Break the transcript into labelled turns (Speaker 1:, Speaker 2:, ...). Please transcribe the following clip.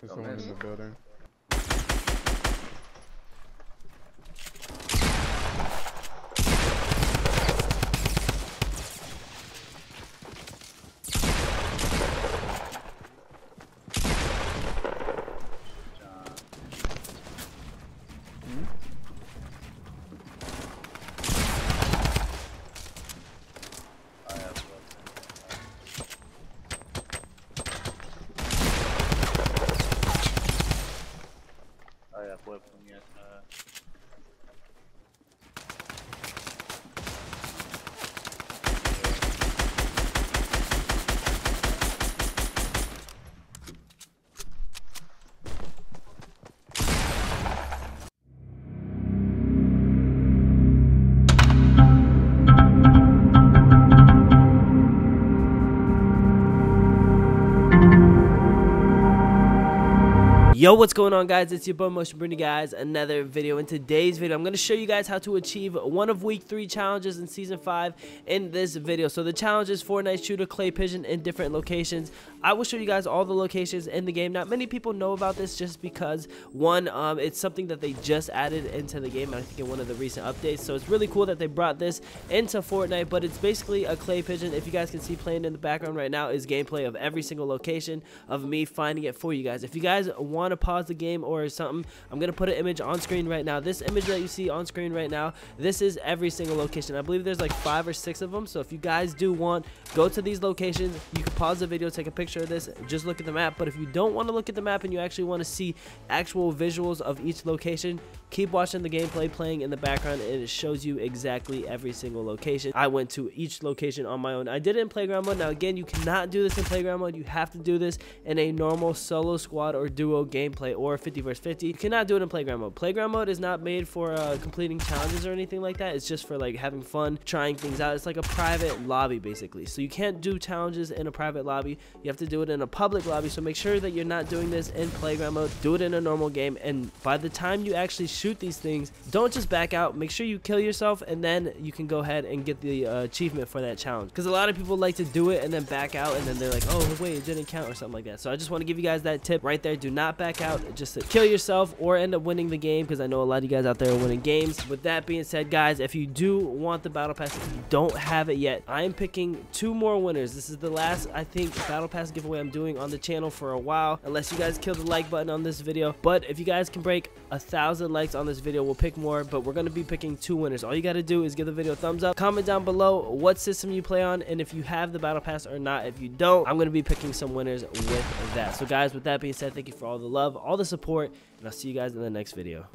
Speaker 1: There's someone in the mm-hmm. building.
Speaker 2: John. I have Have weapon yet. Uh,
Speaker 3: Yo, what's going on, guys? It's your boy Motion bringing guys another video. In today's video, I'm going to show you guys how to achieve one of week three challenges in season five in this video. So the challenge is Fortnite shooter clay pigeon in different locations. I will show you guys all the locations in the game. Not many people know about this just because one, um, it's something that they just added into the game. I think in one of the recent updates. So it's really cool that they brought this into Fortnite. But it's basically a clay pigeon. If you guys can see playing in the background right now is gameplay of every single location of me finding it for you guys. If you guys want to pause the game or something, I'm going to put an image on screen right now. This image that you see on screen right now, this is every single location. I believe there's like five or six of them. So if you guys do want, go to these locations. You can pause the video, take a picture of this, just look at the map. But if you don't want to look at the map and you actually want to see actual visuals of each location, keep watching the gameplay playing in the background and it shows you exactly every single location. I went to each location on my own. I did it in playground mode. Now again, you cannot do this in playground mode. You have to do this in a normal solo squad or duo gameplay or 50 versus 50. You cannot do it in playground mode. Playground mode is not made for uh, completing challenges or anything like that. It's just for like having fun, trying things out. It's like a private lobby basically. So you can't do challenges in a private lobby. You have to do it in a public lobby. So make sure that you're not doing this in playground mode. Do it in a normal game. And by the time you actually shoot these things, don't just back out. Make sure you kill yourself and then you can go ahead and get the uh, achievement for that challenge. Because a lot of people like to do it and then back out and then they're like, oh wait, it didn't count or something like that. So I just want to give you guys that tip right there. Do not back out. Just to kill yourself or end up winning the game because I know a lot of you guys out there are winning games. With that being said, guys, if you do want the battle pass, if you don't have it yet, I am picking two more winners. This is the last, I think, battle pass giveaway I'm doing on the channel for a while. Unless you guys kill the like button on this video. But if you guys can break a thousand likes on this video, we'll pick more. But we're gonna be picking two winners. All you gotta do is give the video a thumbs up. Comment down below what system you play on and if you have the battle pass or not. If you don't, I'm gonna be picking some winners with that. So guys, with that being said, thank you for all the love, all the support, and I'll see you guys in the next video.